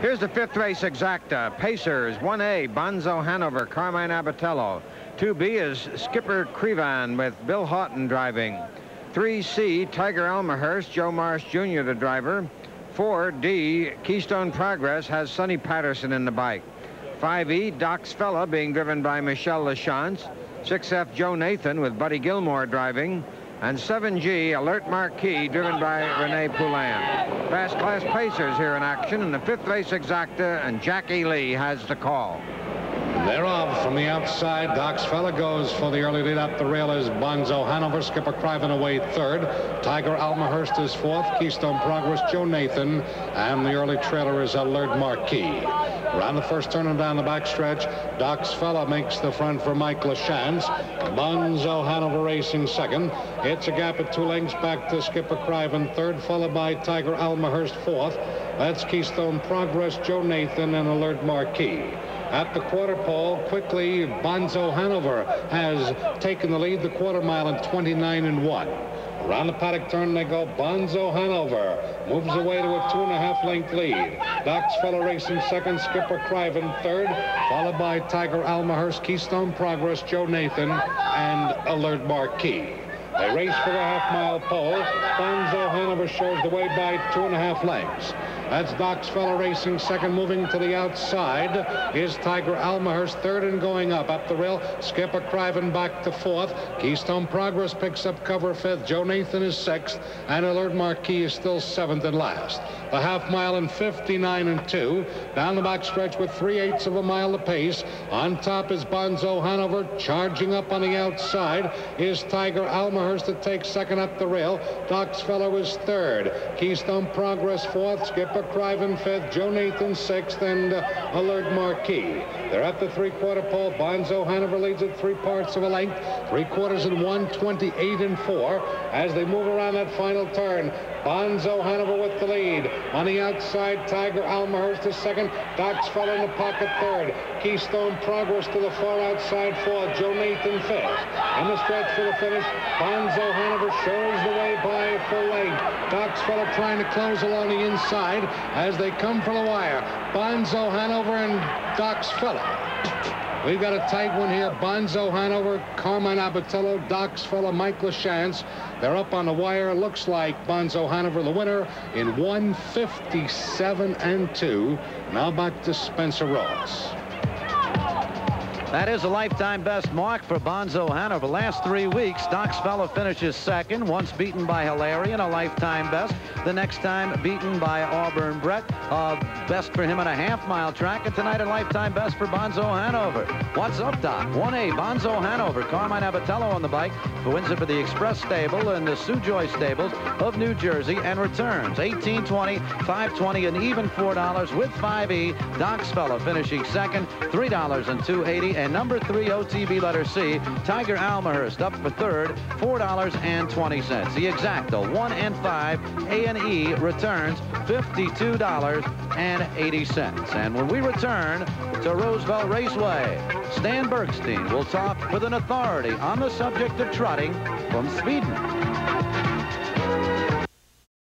Here's the fifth race exacta. Pacers, 1A, Bonzo Hanover, Carmine Abbatiello. 2B is Skipper Chrivan with Bill Haughton driving. 3C, Tiger Almahurst, Joe Marsh Jr., the driver. 4D, Keystone Progress has Sonny Patterson in the bike. 5E, Doc's Fella being driven by Michelle Lachance. 6F, Jo-Nathan with Buddy Gilmour driving and 7G Alert Marquis driven by Rene Poulin. Fast class pacers here in action in the fifth race exacta and Jackie Lee has the call. From the outside. Doc's fella goes for the early lead up the rail is Bonzo Hanover. Skipper Chrivan away third. Tiger Almahurst is fourth. Keystone Progress, Jo-Nathan. And the early trailer is Alert Marquis. Around the first turn and down the backstretch, Doc's fella makes the front for Mike LaChance. Bonzo Hanover racing second. It's a gap of two lengths back to Skipper Chrivan third, followed by Tiger Almahurst fourth. That's Keystone Progress, Jo-Nathan, and Alert Marquis. At the quarter pole, quickly, Bonzo Hanover has taken the lead, the quarter mile in 29 and 1. Around the paddock turn they go. Bonzo Hanover moves away to a two and a half length lead. Doc's Fella Racing second, Skipper Chrivan third, followed by Tiger Almahurst, Keystone Progress, Jo-Nathan, and Alert Marquis. They race for the half mile pole. Bonzo Hanover shows the way by two and a half lengths. That's Doc's Fella Racing second moving to the outside is Tiger Almahurst third and going up. Up the rail, Skipper Chrivan back to fourth. Keystone Progress picks up cover fifth. Jo-Nathan is sixth. And Alert Marquis is still seventh and last. The half mile in 59 and two. Down the back stretch with three-eighths of a mile apace. On top is Bonzo Hanover. Charging up on the outside is Tiger Almahurst that takes second up the rail. Doc's Fella is third. Keystone Progress fourth. Skipper Chrivan fifth, Jo-Nathan sixth, and uh, Alert Marquis. They're at the three-quarter pole. Bonzo Hanover leads at three parts of a length, three quarters and one, 28 and four. As they move around that final turn, Bonzo Hanover with the lead. On the outside, Tiger Almahurst is second. Doc's Fella in the pocket third. Keystone Progress to the far outside fourth. Jo-Nathan fifth. In the stretch for the finish, Bonzo Hanover shows the way by. Doc's Fella trying to close along the inside as they come for the wire. Bonzo Hanover and Doc's Fella. We've got a tight one here. Bonzo Hanover, Carmine Abbatiello, Doc's Fella, Mike LaChance. They're up on the wire. Looks like Bonzo Hanover, the winner, in 157 and 2. Now back to Spencer Ross. That is a lifetime best mark for Bonzo Hanover. Last three weeks, Doc's Fella finishes second, once beaten by Hilarion, a lifetime best. The next time beaten by Auburn Brett, uh, best for him on a half-mile track. And tonight, a lifetime best for Bonzo Hanover. What's up, Doc? 1A, Bonzo Hanover. Carmine Abbatiello on the bike, who wins it for the Express Stable and the Sue Joy Stables of New Jersey and returns. 1820, 520, and even $4 with 5E. Doc's Fella finishing second, $3 and 280 and number three OTB letter C, Tiger Almahurst up for third, $4.20. The exacta, one and five, A&E returns $52.80. And when we return to Roosevelt Raceway, Stan Bergstein will talk with an authority on the subject of trotting from Speedman.